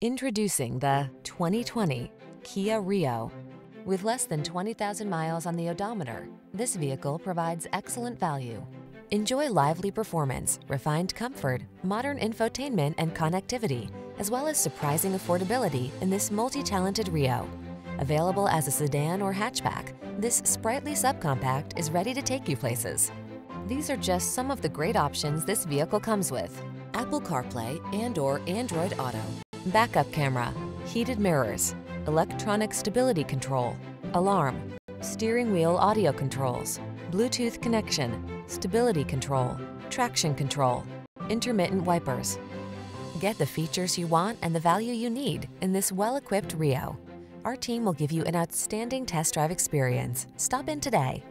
Introducing the 2020 Kia Rio. With less than 20,000 miles on the odometer, this vehicle provides excellent value. Enjoy lively performance, refined comfort, modern infotainment and connectivity, as well as surprising affordability in this multi-talented Rio. Available as a sedan or hatchback, this sprightly subcompact is ready to take you places. These are just some of the great options this vehicle comes with. Apple CarPlay and or Android Auto, backup camera, heated mirrors, electronic stability control, alarm, steering wheel audio controls, Bluetooth connection, stability control, traction control, intermittent wipers. Get the features you want and the value you need in this well-equipped Rio. Our team will give you an outstanding test drive experience. Stop in today.